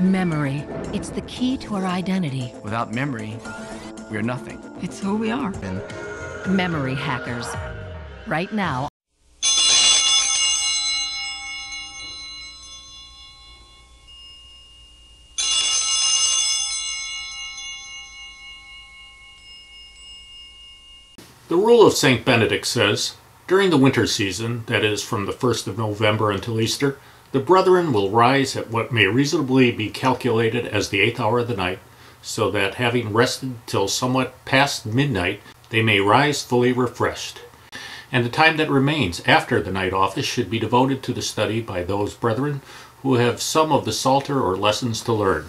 Memory. It's the key to our identity. Without memory, we're nothing. It's who we are. And Memory hackers. Right now. The rule of St. Benedict says, during the winter season, that is from the 1st of November until Easter, the brethren will rise at what may reasonably be calculated as the eighth hour of the night, so that having rested till somewhat past midnight, they may rise fully refreshed. And the time that remains after the night office should be devoted to the study by those brethren who have some of the Psalter or lessons to learn.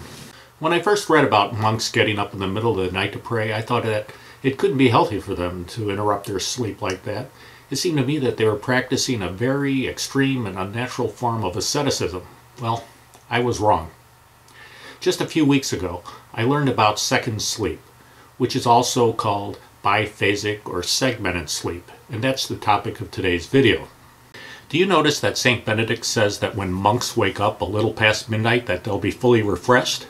When I first read about monks getting up in the middle of the night to pray, I thought that it couldn't be healthy for them to interrupt their sleep like that. It seemed to me that they were practicing a very extreme and unnatural form of asceticism. Well, I was wrong. Just a few weeks ago, I learned about second sleep, which is also called biphasic or segmented sleep, and that's the topic of today's video. Do you notice that St. Benedict says that when monks wake up a little past midnight that they'll be fully refreshed?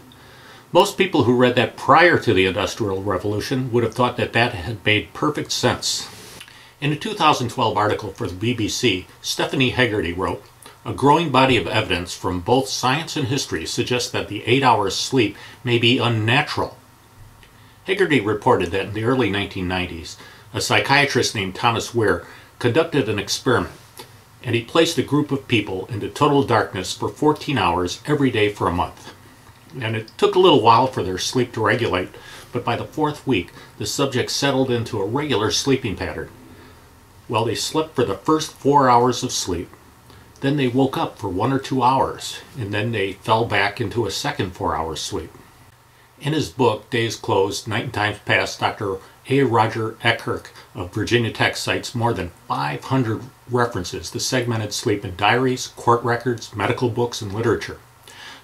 Most people who read that prior to the Industrial Revolution would have thought that that had made perfect sense. In a 2012 article for the BBC, Stephanie Hegarty wrote, a growing body of evidence from both science and history suggests that the eight hours sleep may be unnatural. Hegarty reported that in the early 1990s, a psychiatrist named Thomas Wehr conducted an experiment, and he placed a group of people into total darkness for 14 hours every day for a month. And it took a little while for their sleep to regulate, but by the fourth week, the subjects settled into a regular sleeping pattern. Well, they slept for the first four hours of sleep. Then they woke up for one or two hours, and then they fell back into a second four hours sleep. In his book, Day's Close, Night in Times Past, Dr. A. Roger Ekirch of Virginia Tech cites more than 500 references to segmented sleep in diaries, court records, medical books, and literature.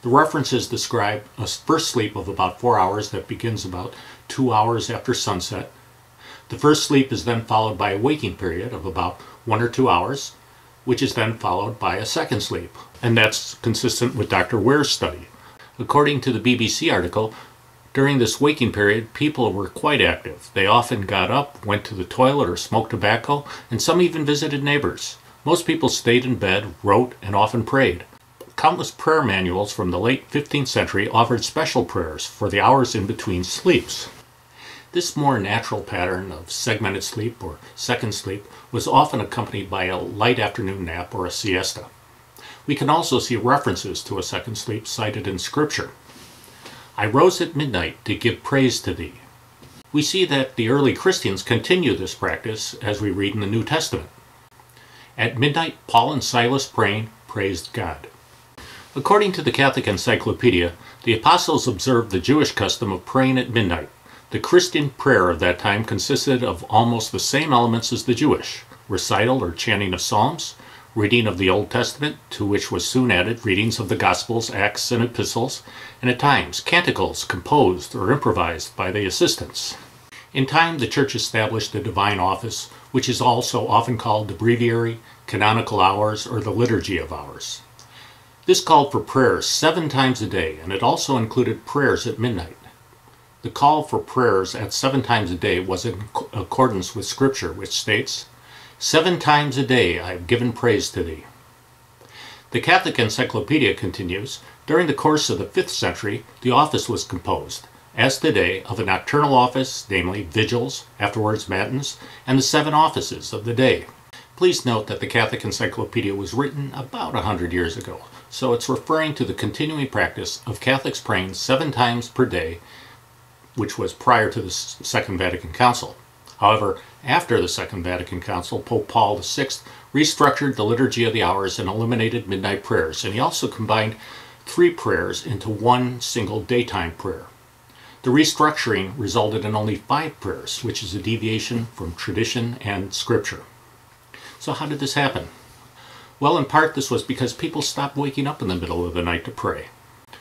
The references describe a first sleep of about four hours that begins about two hours after sunset. The first sleep is then followed by a waking period of about one or two hours, which is then followed by a second sleep. And that's consistent with Dr. Wehr's study. According to the BBC article, during this waking period, people were quite active. They often got up, went to the toilet, or smoked tobacco, and some even visited neighbors. Most people stayed in bed, wrote, and often prayed. Countless prayer manuals from the late 15th century offered special prayers for the hours in between sleeps. This more natural pattern of segmented sleep or second sleep was often accompanied by a light afternoon nap or a siesta. We can also see references to a second sleep cited in Scripture. I rose at midnight to give praise to thee. We see that the early Christians continue this practice as we read in the New Testament. At midnight, Paul and Silas praying praised God. According to the Catholic Encyclopedia, the apostles observed the Jewish custom of praying at midnight. The Christian prayer of that time consisted of almost the same elements as the Jewish recital or chanting of psalms, reading of the Old Testament, to which was soon added readings of the Gospels, Acts, and Epistles, and at times canticles composed or improvised by the assistants. In time, the Church established the divine office, which is also often called the breviary, canonical hours, or the liturgy of hours. This called for prayers seven times a day, and it also included prayers at midnight. The call for prayers at seven times a day was in accordance with Scripture, which states, Seven times a day I have given praise to thee. The Catholic Encyclopedia continues, during the course of the 5th century, the office was composed, as today, of a nocturnal office, namely vigils, afterwards matins, and the seven offices of the day. Please note that the Catholic Encyclopedia was written about a hundred years ago, so it's referring to the continuing practice of Catholics praying seven times per day, which was prior to the Second Vatican Council. However, after the Second Vatican Council, Pope Paul VI restructured the Liturgy of the Hours and eliminated midnight prayers, and he also combined three prayers into one single daytime prayer. The restructuring resulted in only five prayers, which is a deviation from tradition and scripture. So how did this happen? Well, in part this was because people stopped waking up in the middle of the night to pray.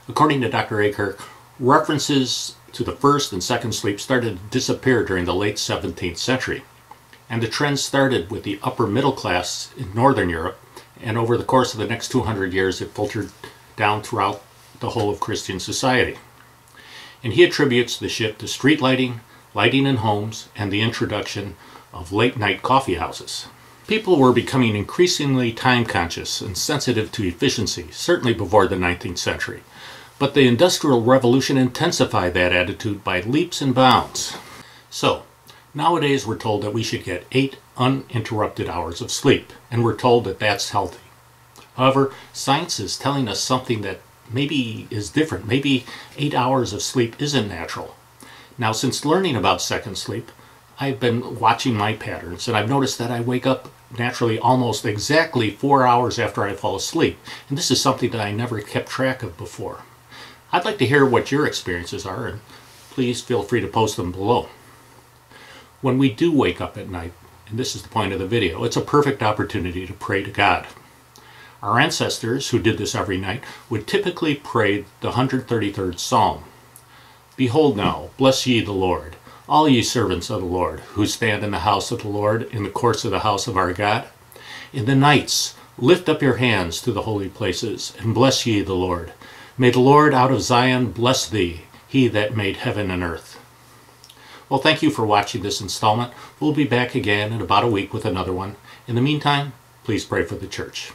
According to Dr. Ekirch, references to the first and second sleep started to disappear during the late 17th century. And the trend started with the upper middle class in Northern Europe, and over the course of the next 200 years it filtered down throughout the whole of Christian society. And he attributes the shift to street lighting, lighting in homes, and the introduction of late night coffee houses. People were becoming increasingly time conscious and sensitive to efficiency, certainly before the 19th century. But the Industrial Revolution intensified that attitude by leaps and bounds. So, nowadays we're told that we should get eight uninterrupted hours of sleep, and we're told that that's healthy. However, science is telling us something that maybe is different. Maybe eight hours of sleep isn't natural. Now, since learning about second sleep, I've been watching my patterns and I've noticed that I wake up naturally almost exactly four hours after I fall asleep. And this is something that I never kept track of before. I'd like to hear what your experiences are and please feel free to post them below. When we do wake up at night, and this is the point of the video, it's a perfect opportunity to pray to God. Our ancestors, who did this every night, would typically pray the 133rd Psalm. Behold now, bless ye the Lord all ye servants of the Lord, who stand in the house of the Lord, in the courts of the house of our God. In the nights, lift up your hands to the holy places, and bless ye the Lord. May the Lord out of Zion bless thee, he that made heaven and earth. Well, thank you for watching this installment. We'll be back again in about a week with another one. In the meantime, please pray for the church.